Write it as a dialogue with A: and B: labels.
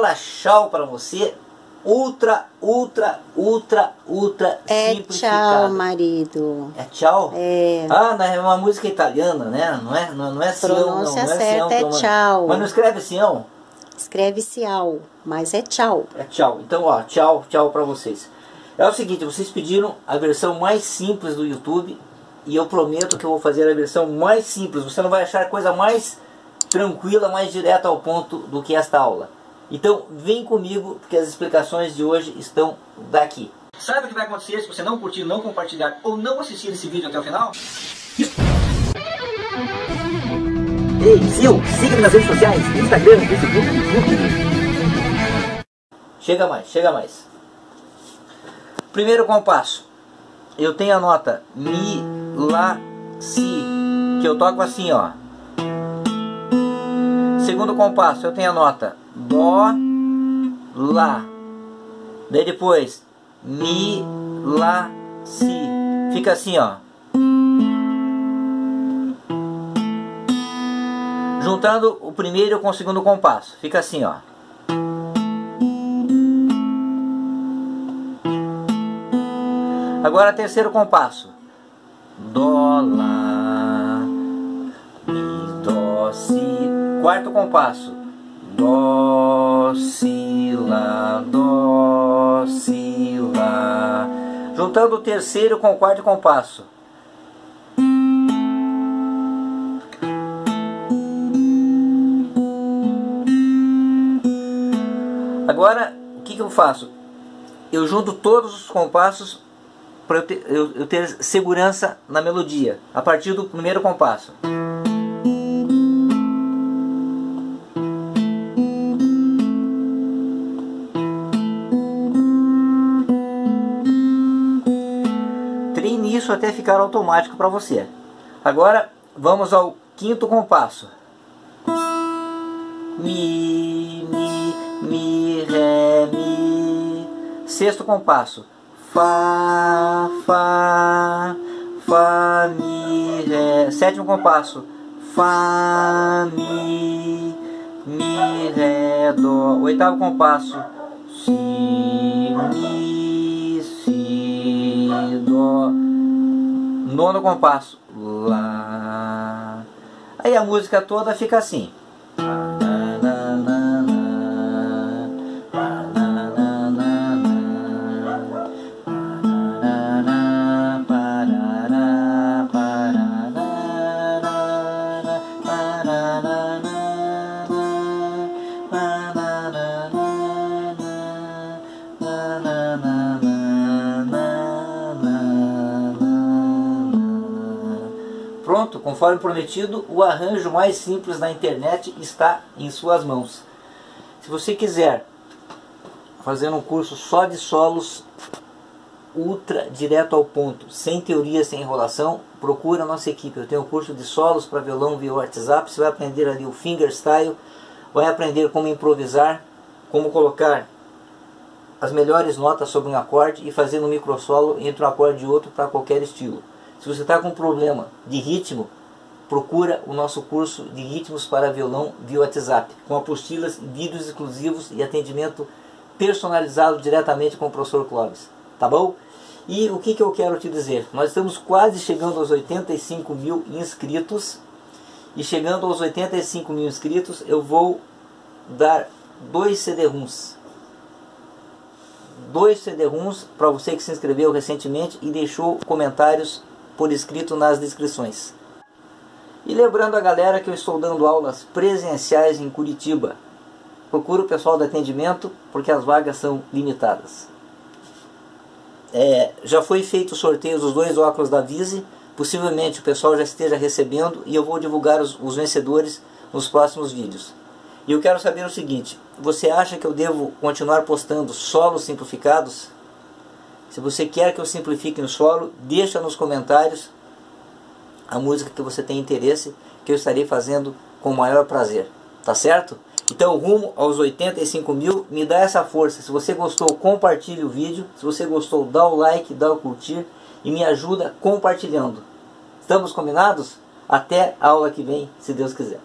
A: bela tchau para você. Ultra, ultra, ultra, ultra
B: é
A: simplificado.
B: tchau, marido.
A: É tchau?
B: É.
A: Ah, não, é uma música italiana, né? Não é, não, não é Sião, não.
B: Pronúncia
A: não é
B: certa
A: Sião,
B: é tchau.
A: Mas não escreve Sião?
B: Escreve Cial, mas é tchau.
A: É tchau. Então, ó, tchau, tchau para vocês. É o seguinte, vocês pediram a versão mais simples do YouTube e eu prometo que eu vou fazer a versão mais simples. Você não vai achar coisa mais tranquila, mais direta ao ponto do que esta aula. Então vem comigo, porque as explicações de hoje estão daqui. Sabe o que vai acontecer se você não curtir, não compartilhar ou não assistir esse vídeo até o final? Ei, Sil, siga-me nas redes sociais, Instagram, Facebook, YouTube. Chega mais, chega mais. Primeiro compasso. Eu tenho a nota Mi, Lá, Si, que eu toco assim, ó. Segundo compasso, eu tenho a nota Dó, Lá. Daí depois, Mi, Lá, Si. Fica assim, ó. Juntando o primeiro com o segundo compasso. Fica assim, ó. Agora terceiro compasso. Dó, Lá, Mi, Dó, Si. Quarto compasso. Dó, Si, Lá, Dó, Si, Lá. Juntando o terceiro com o quarto compasso. Agora, o que, que eu faço? Eu junto todos os compassos para eu, eu, eu ter segurança na melodia, a partir do primeiro compasso. Treine isso até ficar automático para você. Agora vamos ao quinto compasso. Mi, mi, mi, ré, mi. Sexto compasso. Fá, Fá, Fá, Mi, Ré. Sétimo compasso. Fá, Mi, Mi, Ré, Dó. Oitavo compasso. Si, Mi, Dó. Nono compasso. Lá. Aí a música toda fica assim. Pronto, conforme prometido, o arranjo mais simples na internet está em suas mãos. Se você quiser fazer um curso só de solos, ultra direto ao ponto, sem teoria, sem enrolação, procura a nossa equipe. Eu tenho um curso de solos para violão via WhatsApp. Você vai aprender ali o fingerstyle, vai aprender como improvisar, como colocar as melhores notas sobre um acorde e fazer no microsolo entre um acorde e outro para qualquer estilo. Se você está com problema de ritmo, procura o nosso curso de ritmos para violão via WhatsApp, com apostilas, vídeos exclusivos e atendimento personalizado diretamente com o professor Clóvis. Tá bom? E o que, que eu quero te dizer? Nós estamos quase chegando aos 85 mil inscritos. E chegando aos 85 mil inscritos, eu vou dar dois CD-ROMs. Dois CD-ROMs para você que se inscreveu recentemente e deixou comentários por escrito nas descrições. E lembrando a galera que eu estou dando aulas presenciais em Curitiba. Procura o pessoal do atendimento porque as vagas são limitadas. É, já foi feito o sorteio dos dois óculos da Vise. Possivelmente o pessoal já esteja recebendo e eu vou divulgar os, os vencedores nos próximos vídeos. E eu quero saber o seguinte: você acha que eu devo continuar postando solos simplificados? Se você quer que eu simplifique no solo, deixa nos comentários a música que você tem interesse, que eu estarei fazendo com o maior prazer. Tá certo? Então, rumo aos 85 mil, me dá essa força. Se você gostou, compartilhe o vídeo. Se você gostou, dá o like, dá o curtir e me ajuda compartilhando. Estamos combinados? Até a aula que vem, se Deus quiser.